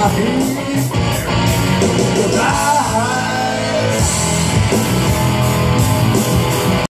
my head.